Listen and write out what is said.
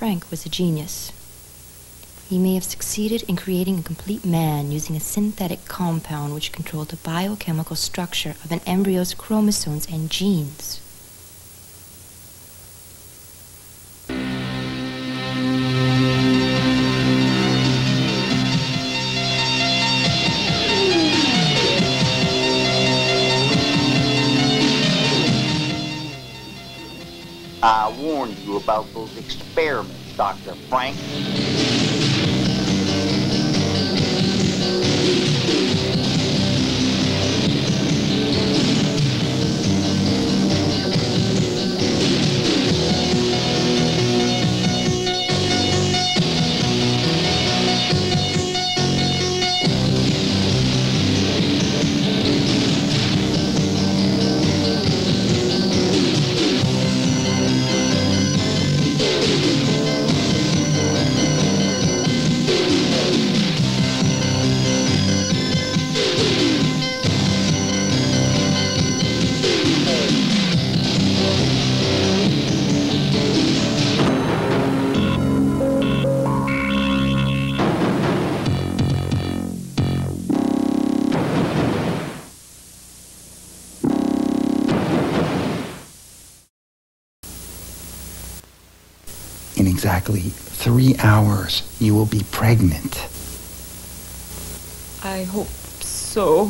Frank was a genius. He may have succeeded in creating a complete man using a synthetic compound which controlled the biochemical structure of an embryo's chromosomes and genes. I warned you about those experiments, Dr. Frank. In exactly three hours, you will be pregnant. I hope so.